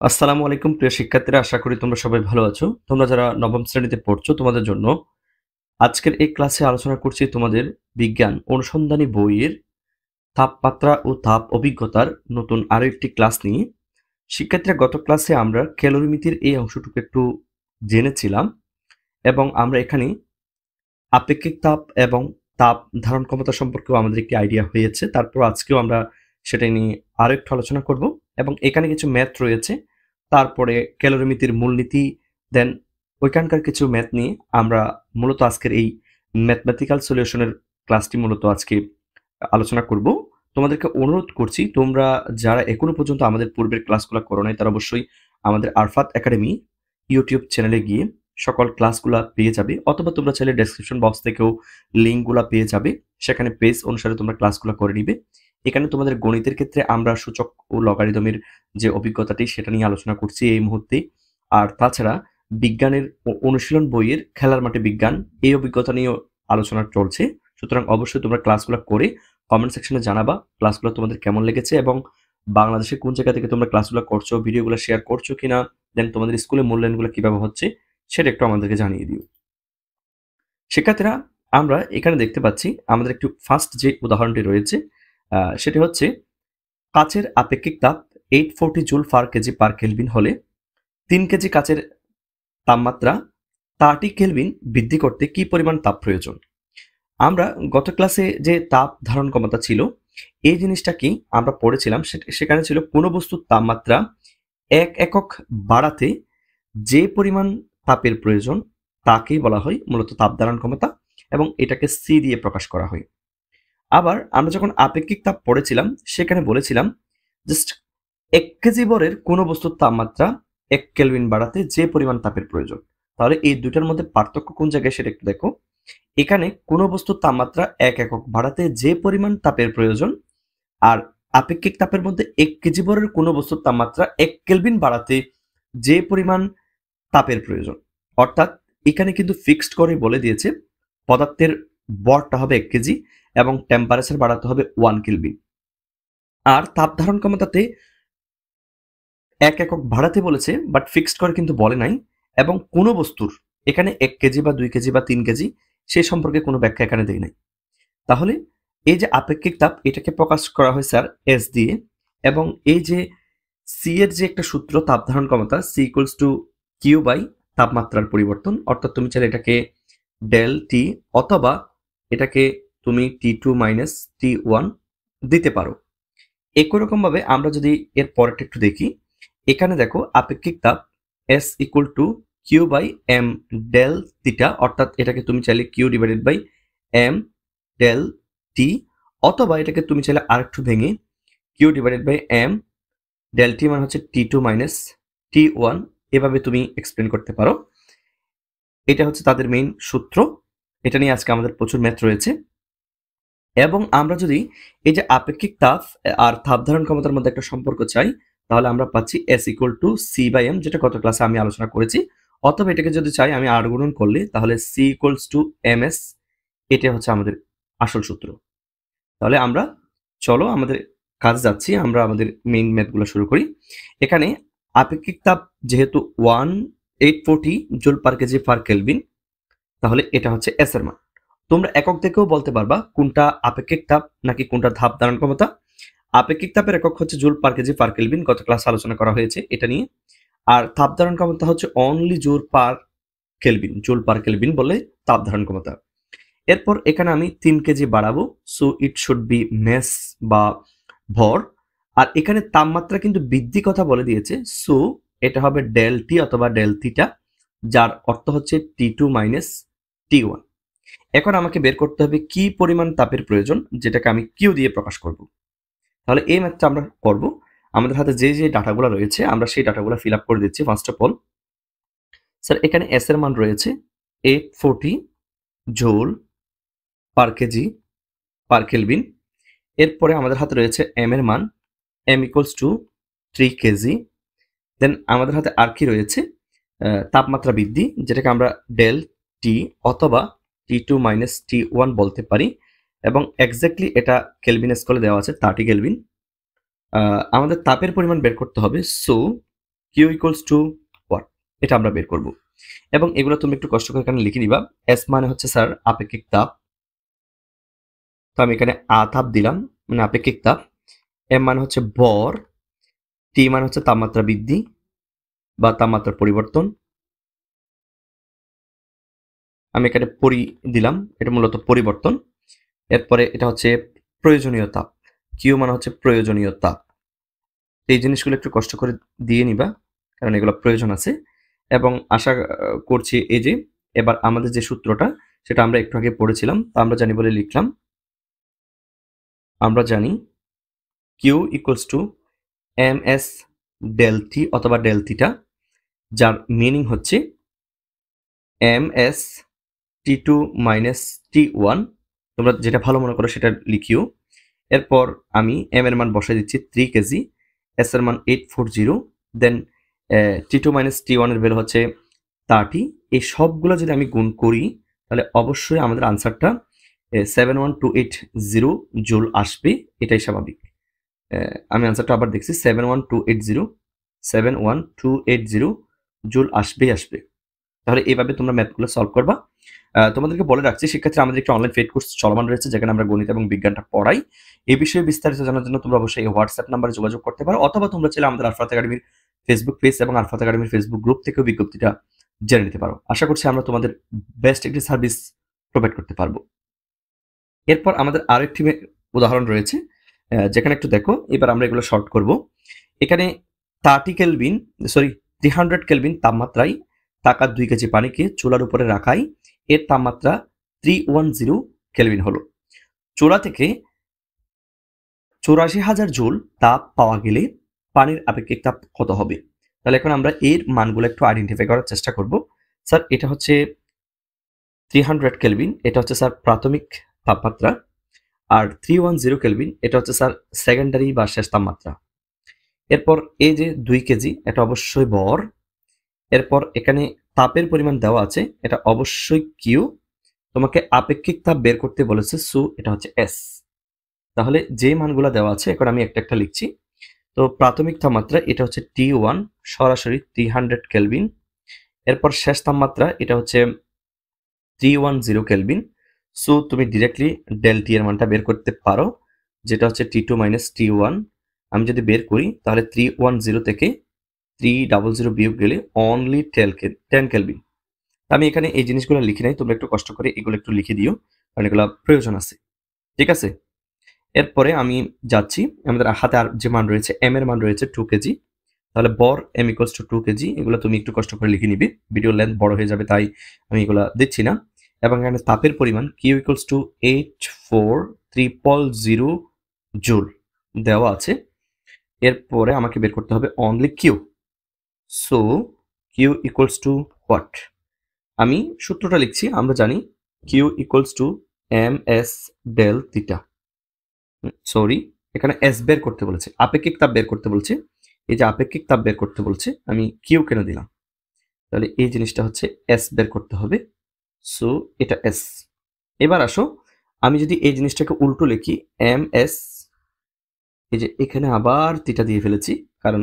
আসসালামু আলাইকুম, প্রিয় শিক্ষার্থীরা, আশা করি তোমরা সবাই ভালো আছো। তোমরা যারা নবম শ্রেণীতে পড়ছো, তোমাদের জন্য আজকের এই ক্লাসে আলোচনা করছি তোমাদের বিজ্ঞান অনুসন্ধানী বইয়ের তাপমাত্রা ও তাপ অভিজ্ঞতার নতুন আরও একটি ক্লাস নিয়ে। শিক্ষার্থীরা, গত ক্লাসে আমরা ক্যালোরিমিতির এই অংশটুকু একটু জেনেছিলাম এবং আমরা এখানে আপেক্ষিক তাপ এবং তাপ ধারণ ক্ষমতা সম্পর্কেও আমাদের একটি আইডিয়া হয়েছে। তারপর আজকেও আমরা সেটা নিয়ে আরও একটু আলোচনা করব এবং এখানে কিছু ম্যাথ রয়েছে। তারপরে ক্যালোরিমিতির মূলনীতি দেন ওইখানকার কিছু ম্যাথ নিয়ে আমরা মূলত আজকের এই ম্যাথমেটিক্যাল সলিউশনের ক্লাসটি মূলত আজকে আলোচনা করব। তোমাদেরকে অনুরোধ করছি, তোমরা যারা এখনও পর্যন্ত আমাদের পূর্বের ক্লাসগুলো করো নাই, তারা অবশ্যই আমাদের আরফাত একাডেমি ইউটিউব চ্যানেলে গিয়ে সকল ক্লাসগুলো পেয়ে যাবে, অথবা তোমরা চাইলে ডেসক্রিপশন বক্স থেকেও লিঙ্কগুলো পেয়ে যাবে। সেখানে পেজ অনুসারে তোমরা ক্লাসগুলো করে নিবে। এখানে তোমাদের গণিতের ক্ষেত্রে আমরা সূচক ও লগারিদমের যে অভিজ্ঞতাটি সেটা নিয়ে আলোচনা করছি এই মুহূর্তে। আর তাছাড়া বিজ্ঞানের অনুশীলন বইয়ের খেলার মাঠে বিজ্ঞান এই অভিজ্ঞতা নিয়েও আলোচনা চলছে। সুতরাং অবশ্যই তোমরা ক্লাসগুলো করে কমেন্ট সেকশনে জানাবা, ক্লাসগুলো তোমাদের কেমন লেগেছে এবং বাংলাদেশের কোন জায়গা থেকে তোমরা ক্লাসগুলো করছ, ভিডিওগুলো শেয়ার করছ কিনা দেন তোমাদের স্কুলে মূল্যায়নগুলো কীভাবে হচ্ছে সেটা একটু আমাদেরকে জানিয়ে দিও। শিক্ষার্থীরা, আমরা এখানে দেখতে পাচ্ছি আমাদের একটু ফার্স্ট যে উদাহরণটি রয়েছে সেটি হচ্ছে কাচের আপেক্ষিক তাপ eight forty joule per kg per kelvin হলে তিন কেজি কাচের তাপমাত্রা থার্টি কেলভিন বৃদ্ধি করতে কি পরিমাণ তাপ প্রয়োজন? আমরা গত ক্লাসে যে তাপ ধারণ ক্ষমতা ছিল, এই জিনিসটা কি আমরা পড়েছিলাম সেখানে ছিল কোনো বস্তুর তাপমাত্রা এক একক বাড়াতে যে পরিমাণ তাপের প্রয়োজন, তাকেই বলা হয় মূলত তাপ ধারণ ক্ষমতা এবং এটাকে সি দিয়ে প্রকাশ করা হয়। আবার আমরা যখন আপেক্ষিক তাপ পড়েছিলাম, সেখানে বলেছিলাম, জাস্ট এক কেজি বরের কোনো বস্তুর তাপমাত্রা এক কেলভিন বাড়াতে যে পরিমাণ তাপের প্রয়োজন। তাহলে এই দুটার মধ্যে পার্থক্য কোন জায়গায় সেটা একটু দেখো। এখানে কোনো বস্তুর তাপমাত্রা এক একক বাড়াতে যে পরিমাণ তাপের প্রয়োজন আর আপেক্ষিক তাপের মধ্যে এক কেজি বরের কোনো বস্তুর তাপমাত্রা এক কেলভিন বাড়াতে যে পরিমাণ তাপের প্রয়োজন। অর্থাৎ এখানে কিন্তু ফিক্সড করে বলে দিয়েছে, পদার্থের বরটা হবে এক কেজি এবং টেম্পারেচার বাড়াতে হবে ওয়ান কেলভিন আর তাপ ধারণ ক্ষমতাতে এক একক বাড়াতে বলেছে বাট ফিক্সড করে কিন্তু বলে নাই। এবং কোনো বস্তুর এখানে এক কেজি বা দুই কেজি বা তিন কেজি, সে সম্পর্কে কোনো ব্যাখ্যা এখানে দেয় নাই। তাহলে এই যে আপেক্ষিক তাপ, এটাকে প্রকাশ করা হয় স্যার এস দিয়ে, এবং এই যে সি এর যে একটা সূত্র, তাপ ধারণ ক্ষমতা C equals to Q by তাপমাত্রার পরিবর্তন, অর্থাৎ তুমি চাইলে এটাকে ডেল টি অথবা এটাকে তুমি T two minus T one দিতে পারো। একই রকম ভাবে আমরা যদি এর পরেরটা একটু দেখি, এখানে দেখো আপেক্ষিক তাপ S equal to Q by M del theta অর্থাৎ এটাকে তুমি চাইলে Q divided by M del T অথবা এটাকে তুমি চাইলে আরেকটু ভেঙে Q divided by M del T মানে হচ্ছে T two minus T one এভাবে তুমি এক্সপ্লেন করতে পারো। এটা হচ্ছে তাদের মেইন সূত্র। এটা নিয়ে আজকে আমাদের প্রচুর ম্যাথ রয়েছে। এবং আমরা যদি এই যে আপেক্ষিক তাপ আর তাপ ধারণ ক্ষমতার মধ্যে একটা সম্পর্ক চাই, তাহলে আমরা পাচ্ছি S equal to C by M যেটা গত ক্লাসে আমি আলোচনা করেছি। অথবা এটাকে যদি চাই, আমি আর গুণন করলে, তাহলে C equals to M S এটা হচ্ছে আমাদের আসল সূত্র। তাহলে আমরা, চলো আমাদের কাজ যাচ্ছি, আমরা আমাদের মেইন ম্যাথগুলো শুরু করি। এখানে আপেক্ষিক তাপ যেহেতু one eight forty joule per kg per kelvin তাহলে এটা হচ্ছে এস এর মান। তোমরা একক থেকেও বলতে পারবা কোনটা আপেক্ষিক তাপ নাকি কোনটা ধাপ ধারণ ক্ষমতা। আপেক্ষিক তাপের একক হচ্ছে joule per kg per kelvin, গত ক্লাস আলোচনা করা হয়েছে এটা নিয়ে। আর তাপ ধারণ ক্ষমতা হচ্ছে only joule per kelvin, joule per kelvin বলে তাপ ধারণ ক্ষমতা। এরপর এখানে আমি তিন কেজি বাড়াবো so it should be mass বা ভর। আর এখানে তাপমাত্রা কিন্তু বৃদ্ধি কথা বলে দিয়েছে সো এটা হবে ডেল টি অথবা ডেল থিটা, যার অর্থ হচ্ছে T two minus T one এখন আমাকে বের করতে হবে কি পরিমাণ তাপের প্রয়োজন, যেটাকে আমি কিউ দিয়ে প্রকাশ করব। তাহলে এই ম্যাথটা আমরা করব। আমাদের হাতে যে যে ডাটাগুলো রয়েছে, আমরা সেই ডাটাগুলো ফিল আপ করে দিচ্ছি। ফার্স্ট অফ অল স্যার এখানে এস এর মান রয়েছে এইট ফোরটি ঝোল পার কেজি পার কেলভিন এরপরে আমাদের হাতে রয়েছে এম এর মান M equals to three kg then আমাদের হাতে আর কি রয়েছে? তাপমাত্রা বৃদ্ধি, যেটাকে আমরা ডেল টি অথবা T two minus T one বলতে পারি এবং এক্স্যাক্টলি এটা কেলভিন স্কলে দেওয়া আছে থার্টি কেলভিন আমাদের তাপের পরিমাণ বের করতে হবে so Q equals to what এটা আমরা বের করব। এবং এগুলো তুমি একটু কষ্ট করে এখানে লিখে নিবা। এস মানে হচ্ছে স্যার আপেক্ষিক তাপ। তো আমি এখানে আ তাপ দিলাম মানে আপেক্ষিক তাপ। এম মানে হচ্ছে বর টি মানে হচ্ছে তাপমাত্রা বৃদ্ধি বা তাপমাত্রার পরিবর্তন। আমি এখানে পরি দিলাম, এটা মূলত পরিবর্তন। এরপরে এটা হচ্ছে প্রয়োজনীয় তাপ কিউ মানে হচ্ছে প্রয়োজনীয় তাপ এই জিনিসগুলো একটু কষ্ট করে দিয়ে নিবা, কারণ এগুলো প্রয়োজন আছে। এবং আশা করছি এই যে, এবার আমাদের যে সূত্রটা, সেটা আমরা একটু আগে পড়েছিলাম, তা আমরা জানি বলে লিখলাম। আমরা জানি Q equals to M S del theta অথবা ডেলথিটা যার মিনিং হচ্ছে M S T two minus T one তোমরা যেটা ভালো মনে করো সেটা লিখিও। এরপর আমি এম এর মান বসাই দিচ্ছি থ্রি কেজি এস এর মান eight four zero then T two minus T ওয়ানের ভ্যালু হচ্ছে থার্টি এই সবগুলো যদি আমি গুণ করি, তাহলে অবশ্যই আমাদের আনসারটা seven one two eight zero joule আসবে, এটাই স্বাভাবিক। আমি আনসারটা আবার দেখছি seven one two eight zero seven one two eight zero joule আসবেই আসবে। তাহলে এইভাবে তোমরা ম্যাথগুলো সলভ করবা। তোমাদেরকে বলে রাখছি শিক্ষার্থী আমাদের একটি অনলাইন ফেড কোর্স চলমান রয়েছে, যেখানে আমরা গণিত এবং বিজ্ঞানটা পড়াই। এই বিষয়ে বিস্তারিত জানার জন্য তোমরা অবশ্যই এই হোয়াটসঅ্যাপ নাম্বারে যোগাযোগ করতে পারো, অথবা তোমরা চাইলে আমাদের আরফাত একাডেমির ফেসবুক পেজ এবং আরফাত একাডেমির ফেসবুক গ্রুপ থেকেও বিজ্ঞপ্তিটা জেনে নিতে পারো। আশা করছি আমরা তোমাদের বেস্ট একটি সার্ভিস প্রোভাইড করতে পারব। এরপর আমাদের আরেকটি উদাহরণ রয়েছে যেখানে একটু দেখো, এবার আমরা এগুলো শর্ট করব। এখানে thirty kelvin sorry three hundred kelvin তাপমাত্রায় টাকার দুই কেজি পানিকে চুলার উপরে রাখাই এর তাপমাত্রা থ্রি ওয়ান জিরো কেলভিন হলো। চুলা থেকে চৌরাশি হাজার জোল তাপ পাওয়া গেলে পানির আপেক্ষিক তাপ কত হবে? তাহলে এখন আমরা এর মানগুলো একটু আইডেন্টিফাই করার চেষ্টা করব। স্যার, এটা হচ্ছে থ্রি হান্ড্রেড কেলভিন এটা হচ্ছে স্যার প্রাথমিক তাপমাত্রা, আর থ্রি ওয়ান জিরো কেলভিন এটা হচ্ছে স্যার সেকেন্ডারি বা শেষ তাপমাত্রা। এরপর এই যে দুই কেজি, এটা অবশ্যই বর এরপর এখানে তাপের পরিমাণ দেওয়া আছে, এটা অবশ্যই কিউ তোমাকে আপেক্ষিক তাপ বের করতে বলেছে সু এটা হচ্ছে এস তাহলে যে মানগুলো দেওয়া আছে, এখন আমি একটা একটা লিখছি। তো প্রাথমিক তাপমাত্রা, এটা হচ্ছে টি ওয়ান সরাসরি থ্রি হান্ড্রেড কেলভিন এরপর শেষ তাপমাত্রা, এটা হচ্ছে three one zero kelvin so তুমি ডিরেক্টলি ডেল টি এর মানটা বের করতে পারো, যেটা হচ্ছে T two minus T one আমি যদি বের করি, তাহলে থ্রি ওয়ান জিরো থেকে থ্রি ডাবল জিরো বিয়োগ গেলে অনলি টেল টেন কেলভিন আমি এখানে এই জিনিসগুলো লিখে নাই, তোমরা একটু কষ্ট করে এগুলো একটু লিখে দিও, কারণ এগুলো প্রয়োজন আছে। ঠিক আছে? এরপরে আমি যাচ্ছি, আমাদের হাতে আর যে মান রয়েছে এম এর মান রয়েছে টু কেজি তাহলে বর M equals to two kg এগুলো তুমি একটু কষ্ট করে লিখে নিবি ভিডিও লেন্থ বড় হয়ে যাবে, তাই আমি এগুলো দিচ্ছি না। এবং এখানে তাপের পরিমাণ Q equals to eight four triple zero joule দেওয়া আছে। এরপরে আমাকে বের করতে হবে only Q so Q equals to what আমি সূত্রটা লিখছি, আমরা জানি Q equals to M S del theta sorry এখানে এস বের করতে বলেছে, আপেক্ষিক তাপ বের করতে বলছে। এই যে আপেক্ষিক তাপ বের করতে বলছে, আমি কিউ কেন দিলাম? তাহলে এই জিনিসটা হচ্ছে এস বের করতে হবে। সো এটা এস এবার আসো, আমি যদি এই জিনিসটাকে উল্টো লিখি এম এস এই যে এখানে আবার তিটা দিয়ে ফেলেছি, কারণ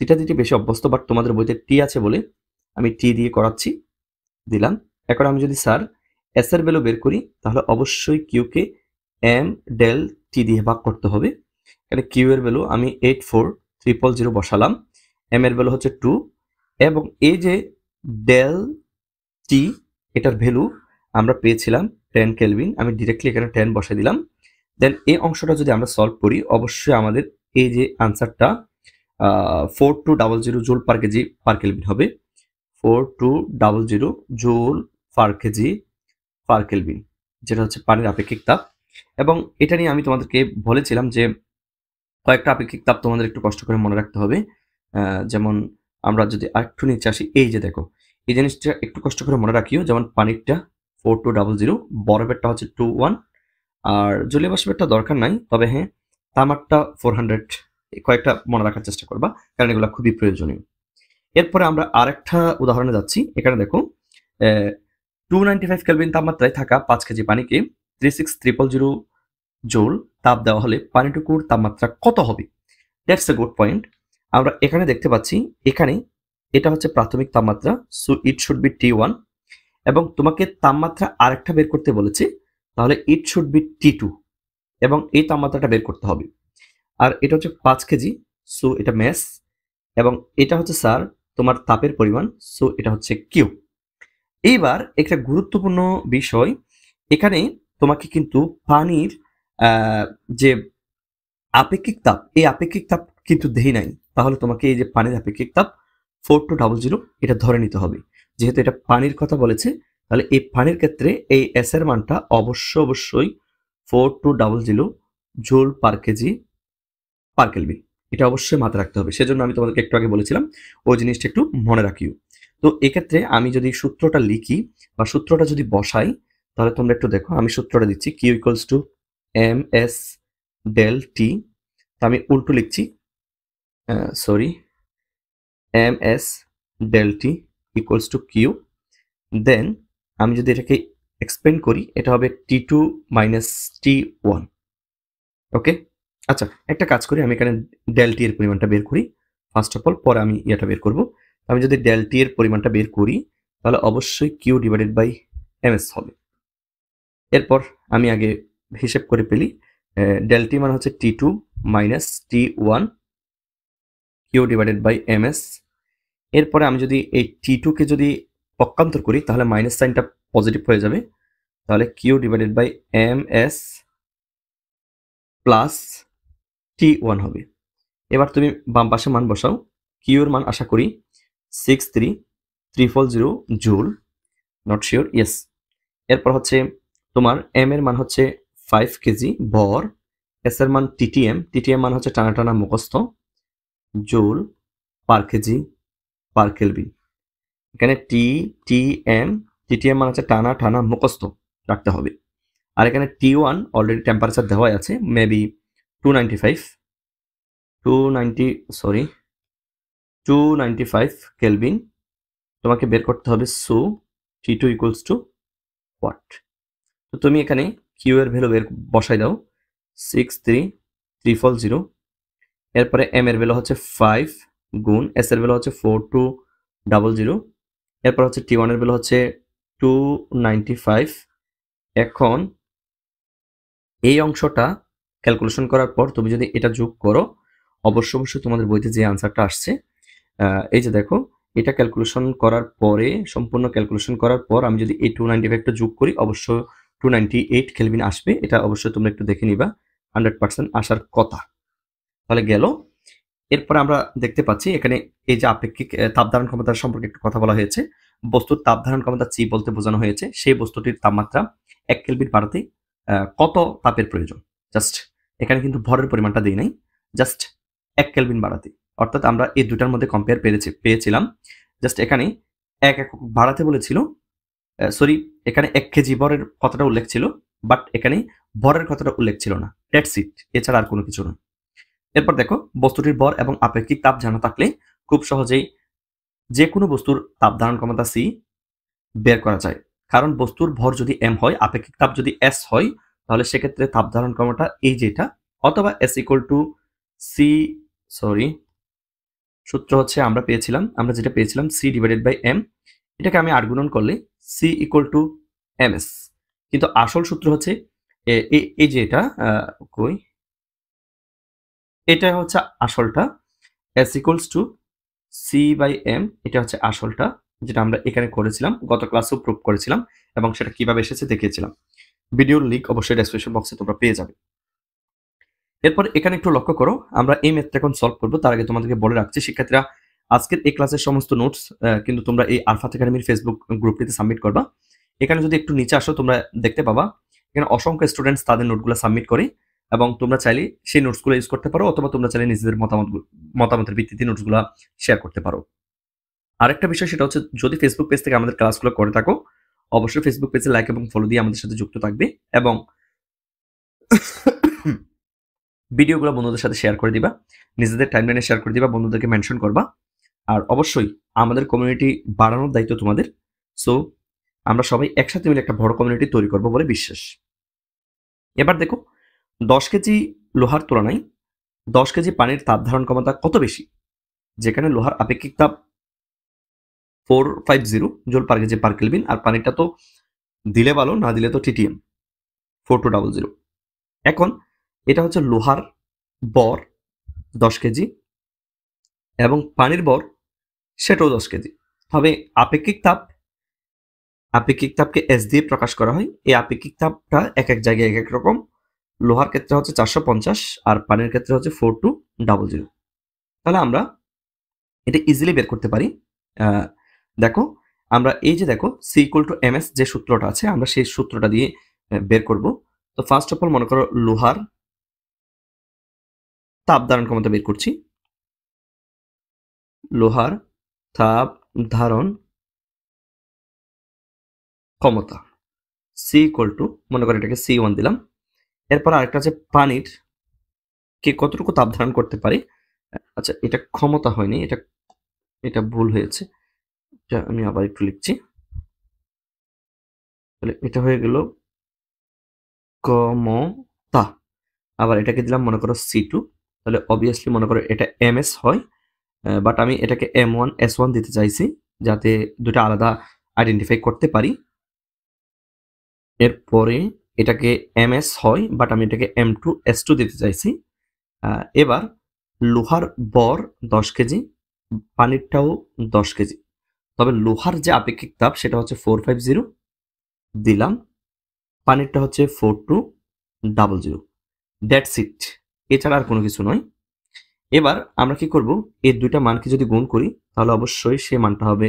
তিটা দিতে বেশি অভ্যস্ত বাট তোমাদের বইতে টি আছে বলে আমি টি দিয়ে করাচ্ছি, দিলাম। এখন আমি যদি স্যার এস এর ভ্যালু বের করি, তাহলে অবশ্যই কিউকে এম ডেল টি দিয়ে ভাগ করতে হবে। এখানে কিউ এর ভ্যালু আমি এইট ফোর ট্রিপল জিরো বসালাম। এম এর ভ্যালু হচ্ছে টু এবং এই যে ডেল টি এটার ভ্যালু আমরা পেয়েছিলাম টেন কেলভিন আমি ডিরেক্টলি এখানে টেন বসে দিলাম। দেন এই অংশটা যদি আমরা সলভ করি, অবশ্যই আমাদের এই যে আনসারটা four two double zero joule per kg per kelvin হবে। Four two double zero joule per kg per kelvin যেটা হচ্ছে পানির আপেক্ষিক তাপ। এবং এটা নিয়ে আমি তোমাদেরকে বলেছিলাম যে কয়েকটা আপেক্ষিক তাপ তোমাদের একটু কষ্ট করে মনে রাখতে হবে। যেমন আমরা যদি আরেকটু নিচে আসি, এই যে দেখো, এই জিনিসটা একটু কষ্ট করে মনে রাখিও, যেমন পানিরটা ফোর টু ডাবল জিরো বরফেরটা হচ্ছে টু ওয়ান আর জলীয় বাষ্পেরটা দরকার নাই, তবে হ্যাঁ তামারটা ফোর হান্ড্রেড কয়েকটা মনে রাখার চেষ্টা করবা, কারণ এগুলো খুবই প্রয়োজনীয়। এরপরে আমরা আরেকটা উদাহরণে যাচ্ছি। এখানে দেখো টু নাইনটি ফাইভ কেলভিন তাপমাত্রায় থাকা পাঁচ কেজি পানিকে three six triple zero joule তাপ দেওয়া হলে পানিটুকুর তাপমাত্রা কত হবে? দ্যাটস এ গুড পয়েন্ট আমরা এখানে দেখতে পাচ্ছি, এখানে এটা হচ্ছে প্রাথমিক তাপমাত্রা so it should be T one এবং তোমাকে তাপমাত্রা আরেকটা বের করতে বলেছে, তাহলে it should be T two এবং এই তাপমাত্রাটা বের করতে হবে। আর এটা হচ্ছে পাঁচ কেজি, সো এটা ম্যাস এবং এটা হচ্ছে, স্যার, তোমার তাপের পরিমাণ, সো এটা হচ্ছে কিউ এইবার একটা গুরুত্বপূর্ণ বিষয়, এখানে তোমাকে কিন্তু পানির যে আপেক্ষিক তাপ, এই আপেক্ষিক তাপ কিন্তু দেই নাই। তাহলে তোমাকে এই যে পানির আপেক্ষিক তাপ ফোর টু ডাবল জিরো এটা ধরে নিতে হবে। যেহেতু এটা পানির কথা বলেছে, তাহলে এই পানির ক্ষেত্রে এই এস এর মানটা অবশ্য অবশ্যই four two double zero joule per kg per kelvin এটা অবশ্যই মাথায় রাখতে হবে। সেজন্য আমি তোমাদেরকে একটু আগে বলেছিলাম, ওই জিনিসটা একটু মনে রাখিও। তো এক্ষেত্রে আমি যদি সূত্রটা লিখি বা সূত্রটা যদি বসাই, তাহলে তোমরা একটু দেখো, আমি সূত্রটা দিচ্ছি Q equals to M S del T তা আমি উল্টো লিখছি sorry M S del T equals to Q then আমি যদি এটাকে এক্সপ্লেন করি, এটা হবে T two minus T one okay আচ্ছা একটা কাজ করি, আমি এখানে ডেল টি এর পরিমাণটা বের করি। ফার্স্ট অফ অল পরে আমি ইয়েটা বের করব। আমি যদি ডেল টি এর পরিমাণটা বের করি, তাহলে অবশ্যই Q divided by M S হবে। এরপর আমি আগে হিসেব করে পেলি ডেল টি মানে হচ্ছে T two minus T one Q divided by M S এরপরে আমি যদি এই টি টুকে যদি পক্ষান্তর করি, তাহলে মাইনাস সাইনটা পজিটিভ হয়ে যাবে। তাহলে Q divided by M S plus T one হবে। এবার তুমি বাম পাশে মান বসাও। কিউর মান আশা করি six three three four zero joule not sure yes এরপর হচ্ছে তোমার এম এর মান হচ্ছে ফাইভ কেজি ভর এস এর মান টিটিএম টিটিএম মান হচ্ছে টানা টানা মুখস্থ joule per kg per kelvin এখানে টি টি এম টিটিএম মান হচ্ছে টানা টানা মুখস্থ রাখতে হবে। আর এখানে টি ওয়ান অলরেডি টেম্পারেচার দেওয়াই আছে maybe two ninety five two ninety sorry two ninety five kelvin তোমাকে বের করতে হবে so T two equals to what তো তুমি এখানে কিউ এর ভ্যালু বের বসাই দাও six three three four zero এরপরে এম এর ভ্যালু হচ্ছে ফাইভ গুণ এস এর ভ্যালু হচ্ছে ফোর টু ডাবল জিরো এরপর হচ্ছে টি ওয়ানের ভ্যালু হচ্ছে টু নাইনটি ফাইভ এখন এই অংশটা ক্যালকুলেশন করার পর তুমি যদি এটা যোগ করো অবশ্য অবশ্যই তোমাদের বইতে যে আনসারটা আসছে এই যে দেখো এটা ক্যালকুলেশন করার পরে সম্পূর্ণ ক্যালকুলেশন করার পর আমি যদি এই টু নাইনটি যোগ করি অবশ্য টু নাইনটি এইট কেলভিন আসবে এটা অবশ্যই তোমরা একটু দেখে নিবা হান্ড্রেড পার্সেন্ট আসার কথা। তাহলে গেল এরপরে আমরা দেখতে পাচ্ছি এখানে এই যে আপেক্ষিক আহ, তাপ ধারণ ক্ষমতার সম্পর্কে একটু কথা বলা হয়েছে বস্তুর তাপ ধারণ ক্ষমতা চি বলতে বোঝানো হয়েছে সেই বস্তুটির তাপমাত্রা এক কেলভিন বাড়াতে কত তাপের প্রয়োজন? জাস্ট এখানে কিন্তু ভরের পরিমাণটা দিই নাই জাস্ট এক কেলভিন বাড়াতে। অর্থাৎ আমরা এই দুটার মধ্যে কম্পেয়ার পেয়েছি পেয়েছিলাম। জাস্ট এখানে এক এক বাড়াতে বলেছিল সরি এখানে এক কেজি ভরের কথাটা উল্লেখ ছিল বাট এখানে ভরের কথাটা উল্লেখ ছিল না। ডেটস ইট এছাড়া আর কোনো কিছু নয় এরপর দেখো, বস্তুটির ভর এবং আপেক্ষিক তাপ জানা থাকলে খুব সহজেই যে কোনো বস্তুর তাপ ধারণ ক্ষমতা সি বের করা যায়। কারণ বস্তুর ভর যদি এম হয়, আপেক্ষিক তাপ যদি এস হয় তাহলে সেক্ষেত্রে তাপ ধারণ ক্ষমতা এই যেটা, অথবা S equal to C sorry সূত্র হচ্ছে আমরা পেয়েছিলাম, আমরা যেটা পেয়েছিলাম সি ডিভাইডেড বাই এম এটাকে আমি আট গুণন করলে C equal to M S কিন্তু আসল সূত্র হচ্ছে এই যে এটা কই? এটা হচ্ছে আসলটা S equals to C by M এটা হচ্ছে আসলটা, যেটা আমরা এখানে করেছিলাম, গত ক্লাসেও প্রুভ করেছিলাম, এবং সেটা কীভাবে এসেছে দেখিয়েছিলাম। ভিডিওর লিঙ্ক অবশ্যই ডেসক্রিপশন বক্সে তোমরা পেয়ে যাবে। এরপর এখানে একটু লক্ষ্য করো, আমরা এই ম্যাথটা এখন সলভ করব। তার আগে তোমাদেরকে বলে রাখছি, শিক্ষার্থীরা, আজকের এই ক্লাসের সমস্ত নোটস কিন্তু তোমরা এই আলফাত একাডেমির ফেসবুক গ্রুপটিতে সাবমিট করবা। এখানে যদি একটু নিচে আসো, তোমরা দেখতে পাবা, এখানে অসংখ্য স্টুডেন্টস তাদের নোটগুলো সাবমিট করে, এবং তোমরা চাইলে সেই নোটসগুলো ইউজ করতে পারো, অথবা তোমরা চাইলে নিজেদের মতামত মতামতের ভিত্তিতে নোটসগুলো শেয়ার করতে পারো। আরেকটা বিষয় সেটা হচ্ছে, যদি ফেসবুক পেজ থেকে আমাদের ক্লাসগুলো করে থাকো অবশ্যই ফেসবুক পেজে লাইক এবং ফলো দিয়ে আমাদের সাথে যুক্ত থাকবে এবং ভিডিওগুলো বন্ধুদের সাথে শেয়ার করে দিবা। নিজেদের টাইমলাইনে শেয়ার করে দিবা, বন্ধুদেরকে মেনশন করবা। আর অবশ্যই আমাদের কমিউনিটি বাড়ানোর দায়িত্ব তোমাদের। সো আমরা সবাই একসাথে মিলে একটা বড় কমিউনিটি তৈরি করব বলে বিশ্বাস। এবার দেখো, দশ কেজি লোহার তুলনায় দশ কেজি পানির তাপ ধারণ ক্ষমতা কত বেশি? যেখানে লোহার আপেক্ষিক তাপ four five zero joule per kg per kelvin আর পানিটা তো দিলে ভালো, না দিলে তো TTM four two double zero. এখন এটা হচ্ছে লোহার বর দশ কেজি এবং পানির বর সেটাও দশ কেজি। তবে আপেক্ষিক তাপ, আপেক্ষিক তাপকে এস দিয়ে প্রকাশ করা হয়। এই আপেক্ষিক তাপটা এক এক জায়গায় এক এক রকম। লোহার ক্ষেত্রে হচ্ছে চারশো পঞ্চাশ আর পানির ক্ষেত্রে হচ্ছে ফোর টু ডাবল জিরো। তাহলে আমরা এটা ইজিলি বের করতে পারি। দেখো, আমরা এই যে দেখো সি ইকুয়াল টু এম যে সূত্রটা আছে, আমরা সেই সূত্রটা দিয়ে বের করব। তো ফার্স্ট অফ অল মনে করো লোহার তাপ ধারণ ক্ষমতা বের করছি। লোহার তাপ ধারণ ক্ষমতা। সি ইকুয়াল টু মনে করো এটাকে সি ওয়ান দিলাম। এরপর আরেকটা আছে পানির, কে কতটুকু তাপ ধারণ করতে পারে? আচ্ছা এটা ক্ষমতা হয়নি, এটা এটা ভুল হয়েছে। আমি আবার একটু লিখছি। তাহলে এটা হয়ে গেল কমতা আবার এটাকে দিলাম মনে করো সি টু। তাহলে অবভিয়াসলি মনে করো এটা এম এস হয় বাট আমি এটাকে এম ওয়ান, এস ওয়ান দিতে চাইছি যাতে দুটা আলাদা আইডেন্টিফাই করতে পারি। এরপরে এটাকে এম এস হয় বাট আমি এটাকে এম টু, এস টু দিতে চাইছি। এবার লোহার বর দশ কেজি, পানিরটাও দশ কেজি। তবে লোহার যে আপেক্ষিক তাপ, সেটা হচ্ছে ফোর ফাইভ জিরো দিলাম। পানিরটা হচ্ছে four two double zero that seat এছাড়া আর কোনো কিছু নয়। এবার আমরা কি করব? এই দুইটা মানকে যদি গুণ করি, তাহলে অবশ্যই সে মানটা হবে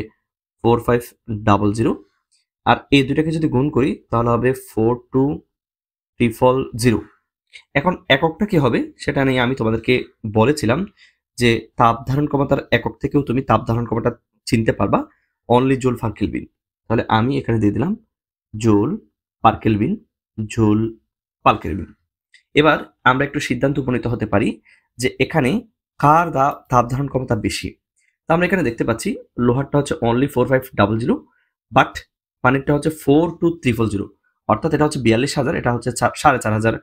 ফোর ফাইভ ডাবল জিরো আর এই দুইটাকে যদি গুণ করি, তাহলে হবে ফোর টু ট্রিপল জিরো এখন এককটা কি হবে? সেটা নিয়ে আমি তোমাদেরকে বলেছিলাম যে তাপ ধারণ ক্ষমতার একক থেকেও তুমি তাপ ধারণ ক্ষমতা চিনতে পারবা। অনলি জোল পার কেলভিন তাহলে আমি এখানে দিয়ে দিলাম জোল পার কেলভিন জোল পার কেলভিন এবার আমরা একটু সিদ্ধান্ত উপনীত হতে পারি যে এখানে কার দা তাপ ধারণ ক্ষমতা বেশি। তা আমরা এখানে দেখতে পাচ্ছি লোহারটা হচ্ছে only four five double zero but পানিরটা হচ্ছে ফোর টু ত্রিপল জিরো অর্থাৎ এটা হচ্ছে বিয়াল্লিশ হাজার, এটা হচ্ছে সাড়ে চার হাজার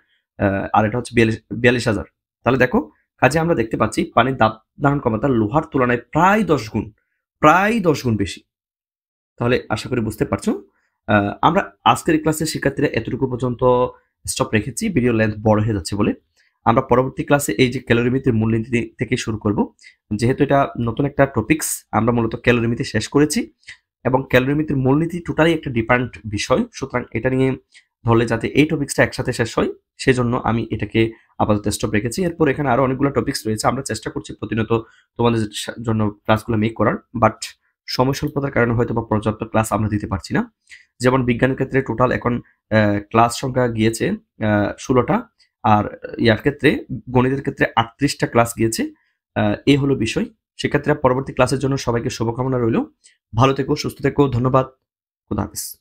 আর এটা হচ্ছে বিয়াল্লিশ বিয়াল্লিশ হাজার। তাহলে দেখো, কাজে আমরা দেখতে পাচ্ছি পানির দাব ধারণ ক্ষমতা লোহার তুলনায় প্রায় দশ গুণ, প্রায় দশ গুণ বেশি। তাহলে আশা করি বুঝতে পারছ। আমরা আজকের ক্লাসের শিক্ষার্থীরা এতটুকু পর্যন্ত স্টপ রেখেছি ভিডিও লেন্থ বড় হয়ে যাচ্ছে বলে। আমরা পরবর্তী ক্লাসে এই যে ক্যালোরিমিতির মূলনীতি থেকে শুরু করব। যেহেতু এটা নতুন একটা টপিক্স আমরা মূলত ক্যালোরিমিতি শেষ করেছি এবং ক্যালোরিমিতির মূলনীতি টোটালি একটা ডিফারেন্ট বিষয়। সুতরাং এটা নিয়ে ধরলে যাতে এই টপিক্সটা একসাথে শেষ হয়, সেজন্য আমি এটাকে আপাতত স্টপ রেখেছি। এরপর এখানে আরও অনেকগুলো টপিক্স রয়েছে, আমরা চেষ্টা করছি প্রতিনিয়ত তোমাদের জন্য ক্লাসগুলো মেক করার। বাট সময় স্বল্পতার কারণে হয়তো বা পর্যাপ্ত ক্লাস আমরা দিতে পারছি না। যেমন বিজ্ঞানের ক্ষেত্রে টোটাল এখন ক্লাস সংখ্যা গিয়েছে ষোলোটা, আর ইয়ার ক্ষেত্রে, গণিতের ক্ষেত্রে আটত্রিশটা ক্লাস গিয়েছে এ হলো বিষয়। সেক্ষেত্রে পরবর্তী ক্লাসের জন্য সবাইকে শুভকামনা রইল। ভালো থেকো, সুস্থ থেকো, ধন্যবাদ। খুদা হাফিজ।